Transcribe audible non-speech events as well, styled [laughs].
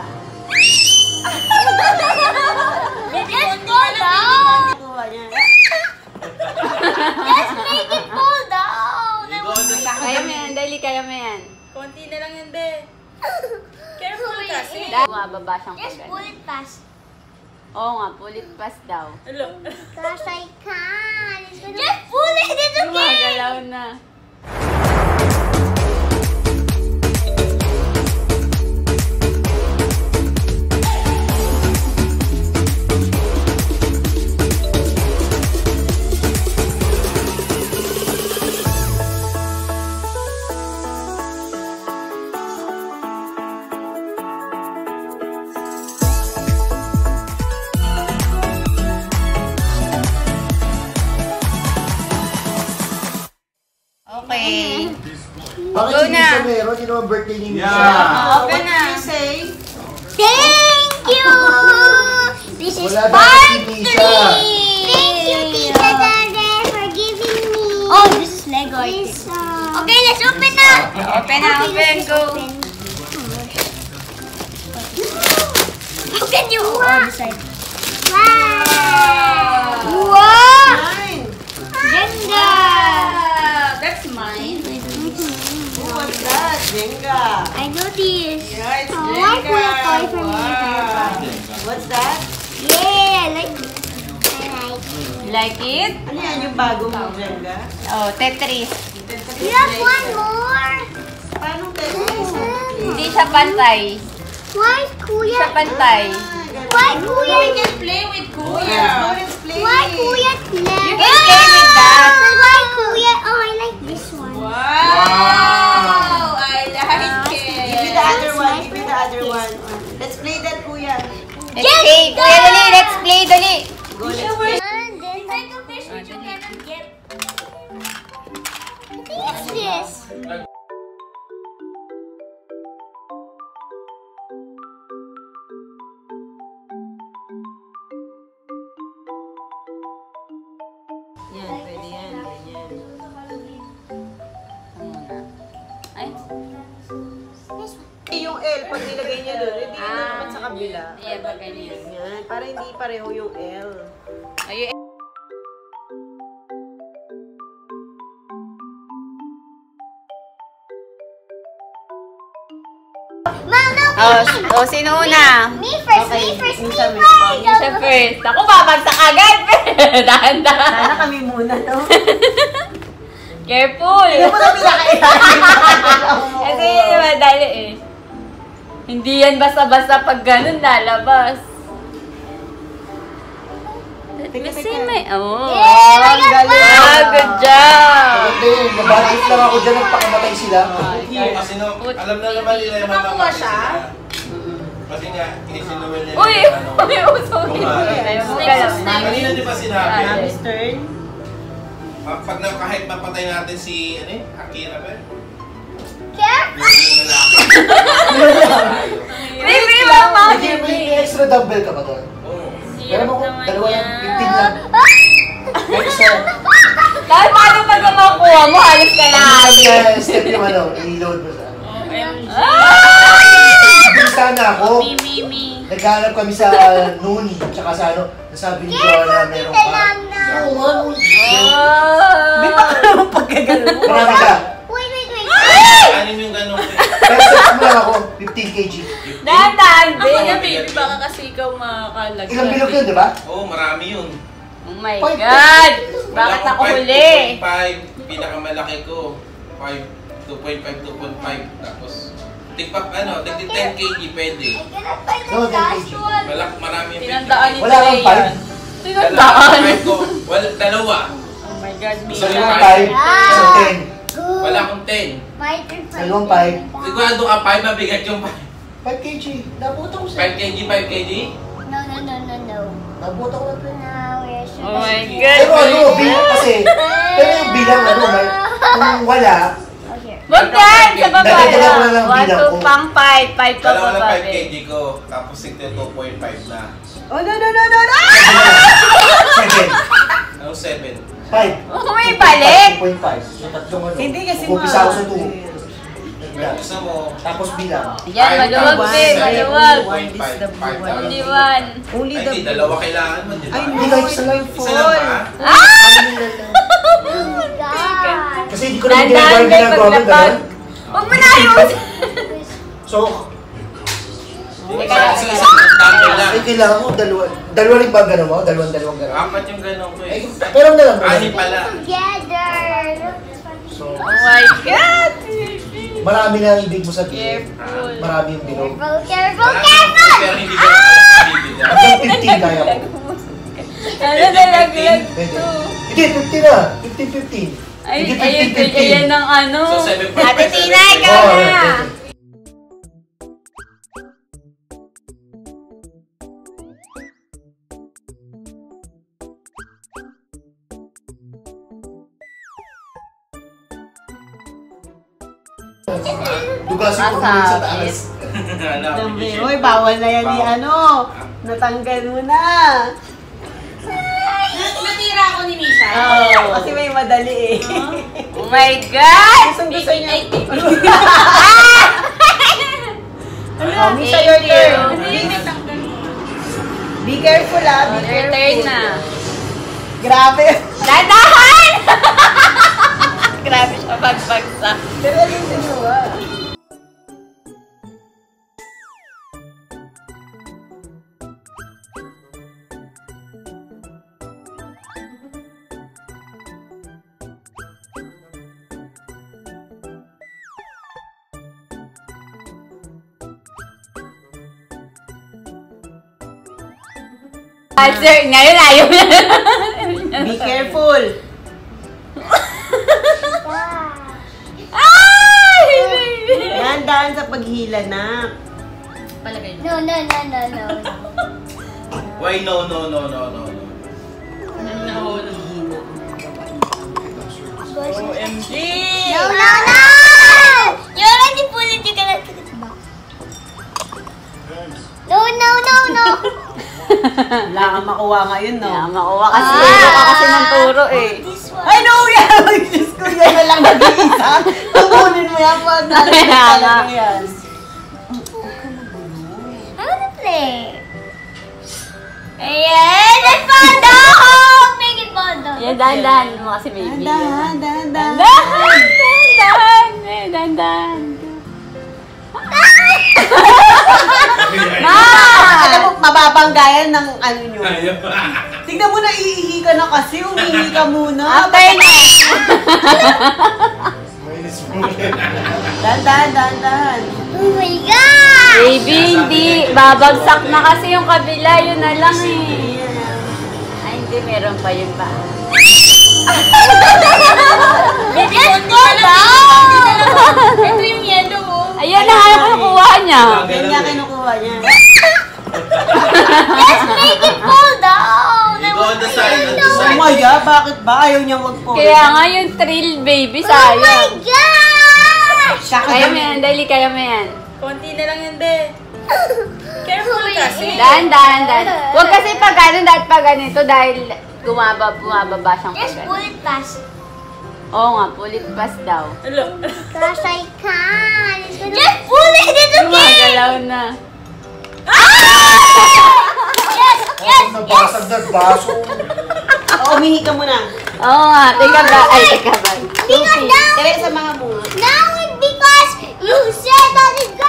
pa. Just fall down! Just make it fall down! Kaya mo yan, Daily, kaya mo yan. Konti na lang yan, be. Careful kasi. Bumababa siyang Just pag pull it fast. Oo nga, pulit pass daw. Hello. Gosh, I can't. Just pull it! It's okay! Gumagalaw na. Okay. Bakit Go na. meron? Hindi naman birthday ni Misha. Yeah. Open na. Say, Thank you! This is Wala part si Misha. 3! Thank you, Tita Dade, for giving me... Oh, this is Lego. This, uh... Okay, let's open na! Open na, open, go. How can you... Wow! Wow! Wow! nine. Ganda! That's Jenga. I know this. Yeah, it's Oh, Jenga. for me? Wow. What's that? Yeah, I like it. I like it. Like it? Ano yan yung bagong Jenga? Oh, Tetris. You have one more. Paano Tetris? Hindi siya pantay. Why, Kuya? siya pantay. Why, Kuya? Play with Kuya. go let's play. Why, Kuya? You can play with that. Why, Kuya? Oh, I like this one. Wow! Me one. Let's play that, Kuya. Let's play. Kuya, dali. Let's play, dali. Go, let's play. And like a fish which you cannot get. I think it's this. L, pag nilagay niya doon, hindi Ah. na naman sa kabila. Yeah, ba ganyan? Yan, para hindi pareho yung L. Ayun. Oh, oh, sino una? me first, me Okay, first, me Misa, Misa. first. Hindi siya first. Ako, babagsak agad. [laughs] Dahan-dahan. Sana kami muna, no? [laughs] Careful. Hindi mo na pinakain. [laughs] Kasi madali eh. Hindi yan basta-basta pag ganun lalabas. Teka, Kasi teka. may... Oh. Yeah, Ang got galing. one. Ah, good job. Maganda yun. Nabatis lang ako dyan nagpakamatay sila. Kasi no, alam na naman nila yung Nakakuha mamamatay siya? sila. Kasi nga. Uy! yung ano. Uy, Snakes, galaw. snakes. Kanina di ba sinabi? Turn. Pag, kahit mapatay natin si, ano eh, Akira ba? Yung lalaki. Baby, mama! Hindi, may extra dumbbell ka pa doon. Oo. Pero mo kung dalawa lang, 15 lang. Isa. Dahil paano pag makuha mo, alis ka na. Step yung ano, i-load mo sa ano. OMG. Sana ako. Me, me, me. Naghanap kami sa noon, tsaka sa ano, nasabi ni Joanna na meron pa. Oo nga, noon. Oh. May baka naman pagkagano mo. Marami ka. Wait, wait, wait. Anim yung ganun. Pero sa mo lang ako, 15 kg. Dahan-dahan, Ako na, babe. baby. Baka kasi ikaw makakalaglag. Ilang bilog yun, di ba? Oo, marami yun. Oh my God! Bakit ako huli? 2.5, pinakamalaki ko. 5, 2.5, 2.5. Tapos, tigpap, ano, tigti 10 kg pwede. I cannot No, the one. Malak, marami yung 50 Tinandaan ni Wala kang Trey five? yan. Tinandaan. Five ko. Wala, dalawa. Oh my God, Dalawang five. 5, isang 10. Good. Wala akong 10. My turn. Dalawang five. Sigurado ka 5, mabigat yung 5. 5 kg. Nabuto ko 5 sa... kg, 5 kg. No, no, no, no, no. Nabuto ko na. Oh my God. Pero ano, bilang kasi, pero yung bilang ano, may, kung wala, Oh, here. Huwag yan! Sa baba Dagdagan ko na lang. lang One, bilang two, ko. pang five. Five pa Dalawa na baba, 5 kg ko. Tapos tigti 2.5 na. Oh, no, no, no, no, no! 7. Ano, 7. 5. Oh, may balik! 2.5. So tatlong ano. Hindi kasi Umpisa ako sa 2. Bilang. Gusto mo, Tapos bilang. Yan, maluwag eh, maluwag. one is the blue one. Only one. Only ay, dalawa kailangan mo, di ba? Ay, Hindi no, lang, isa lang. Isa lang ba? [laughs] God. Kasi hindi ko naman ginagawa yung ginagawa paglapag. gano'n. Huwag mo na ayos! So, Isa, isa, isa, ay kailangan mo, dalawa. Dalawa rin ba gano'n mo? Dalawang dalawang gano'n. Apat yung ganun ko Ay, eh. pero na lang. Ani pala. Together. So, Oh my God! marami na ang ibig mo sabihin. Careful. Marami yung binom. Careful, careful, Pero careful. hindi ka bibigyan. Hanggang 15 kaya ko. Ano nalaglag to? Hindi, 50 na. 50-50. Ay, Hindi, ayun, 50-50. ayan ng ano. So, 7.5. Ate Tina, ikaw Oo, na. Pwede. Tugasin ko kami sa taas. Dami. Hoy, bawal na yan ni ano. Natanggal mo na. Natira ako ni Misha. Oo, kasi may madali eh. Oh my God! Gustong gusto niya. Oh, [laughs] Misha, your turn. Be careful ah, be Your careful. turn na. Grabe. Dandahan! [laughs] Grabe siya magbagsak. Pero yung sinuwa. Answer, ngayon ayaw na. Be careful. Dahan-dahan sa paghila na. Palagay niyo. No, no, no, no, no. [laughs] Why no, no, no, no, no, no. OMG! No, no, no! You already pulled it. You cannot put it back. No, no, no, no. [laughs] Wala kang makuha ngayon, no? Kaya makuha kasi. Ah. Makuha kasi ng turo eh. No, yan! [laughs] Ay, Diyos ko, yan na lang nag-iisa. Tukunin mo yan pag [laughs] nga. talaga yan. I wanna play. Ayan! Fall down! Make it down. Yan, dahan-dahan mo kasi baby. Dahan, dahan, dahan. Dahan! Dahan! Eh, dahan-dahan. Ma! [laughs] Alam mo, mababanggayan ng ano nyo. Ayaw. Tignan mo na, iihi ka na kasi. Umihi ka muna. After na! Dahan, dahan. Oh my God! Baby, hindi. Babagsak na kasi yung kabila. Yun na lang eh. Ay, hindi. Meron pa yun ba? Baby, Let's fall down! Ito yung yellow, oh. Ayan na nga yung kukuha niya. Yan kinukuha niya. Let's make it fall down! You go on the side, on the Oh side. my God, bakit ba? Ayaw niya po. Kaya nga yung thrill, baby, Oh my sayang. gosh! Kaya mo yan, dali, kaya mo yan. Konti na lang yan, be. Careful kasi. Dahan, dahan, dahan. Huwag kasi pag ano, dahil pag ganito, dahil gumaba, bumababa siyang pag Just pull it past. Oo nga, pulit pass daw. Hello. [laughs] Gosh, I can't. Just pull it! It's okay! Gumagalaw na. Nabasag na baso. [laughs] Oh, umihi ka muna. Oo nga, teka ba? Ay, teka ba? Because now, Tere sa mga bunga. now it's because you said that it's